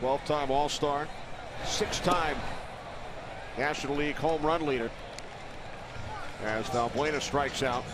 12-time All-Star, six-time National League home run leader. As Valbuena strikes out.